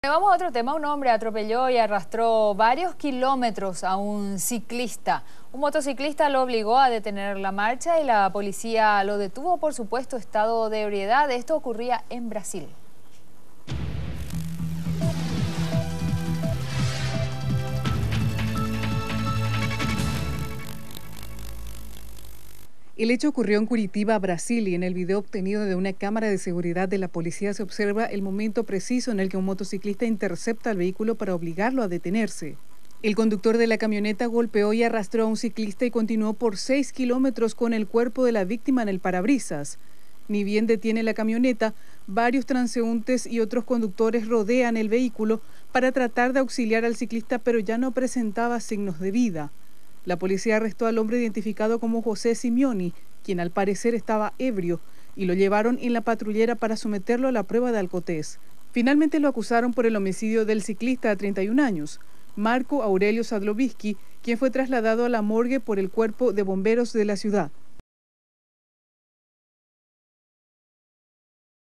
Vamos a otro tema. Un hombre atropelló y arrastró varios kilómetros a un ciclista. Un motociclista lo obligó a detener la marcha y la policía lo detuvo por supuesto estado de ebriedad. Esto ocurría en Brasil. El hecho ocurrió en Curitiba, Brasil, y en el video obtenido de una cámara de seguridad de la policía se observa el momento preciso en el que un motociclista intercepta al vehículo para obligarlo a detenerse. El conductor de la camioneta golpeó y arrastró a un ciclista y continuó por seis kilómetros con el cuerpo de la víctima en el parabrisas. Ni bien detiene la camioneta, varios transeúntes y otros conductores rodean el vehículo para tratar de auxiliar al ciclista, pero ya no presentaba signos de vida. La policía arrestó al hombre identificado como José Simeoni, quien al parecer estaba ebrio, y lo llevaron en la patrullera para someterlo a la prueba de alcotés. Finalmente lo acusaron por el homicidio del ciclista de 31 años, Marco Aurelio Sadlovisky, quien fue trasladado a la morgue por el cuerpo de bomberos de la ciudad.